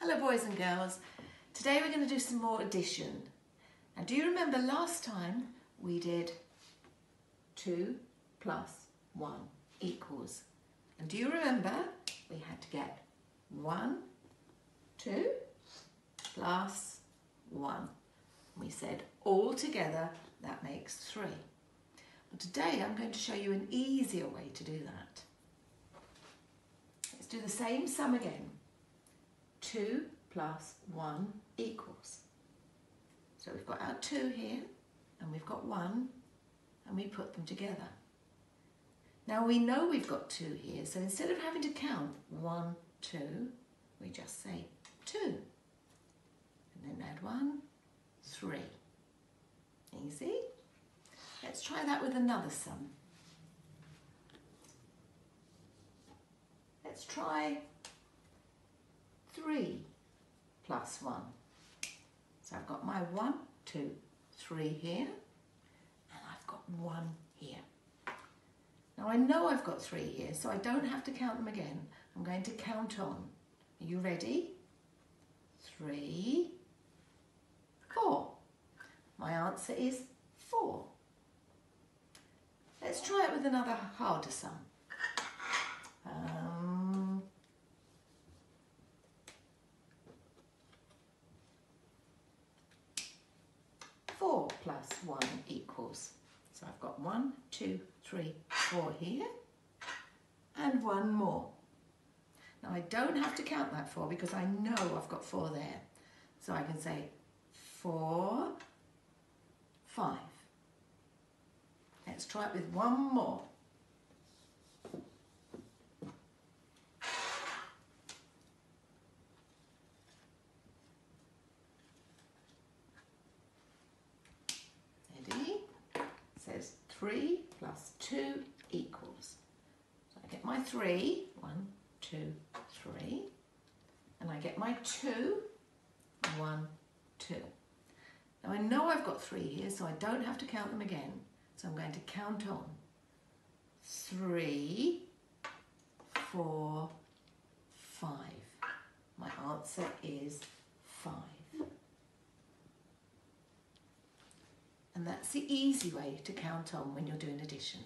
Hello boys and girls. Today we're going to do some more addition. Now do you remember last time we did 2 plus 1 equals. And do you remember we had to get 1, 2 plus 1. We said all together that makes 3. But today I'm going to show you an easier way to do that. Let's do the same sum again. 2 plus 1 equals. So we've got our 2 here and we've got 1 and we put them together. Now we know we've got 2 here so instead of having to count 1, 2 we just say 2 and then add 1, 3. Easy? Let's try that with another sum. Let's try 3 plus 1. So I've got my 1, 2, 3 here, and I've got 1 here. Now I know I've got 3 here, so I don't have to count them again. I'm going to count on. Are you ready? 3, 4. My answer is 4. Let's try it with another harder sum. Um, four plus one equals. So I've got one, two, three, four here, and one more. Now I don't have to count that four because I know I've got four there. So I can say four, five. Let's try it with one more. Ready? It says 3 plus 2 equals. So I get my 3, 1, 2, 3, and I get my 2, 1, 2. Now I know I've got 3 here, so I don't have to count them again. So I'm going to count on three, four, five. My answer is five. And that's the easy way to count on when you're doing addition.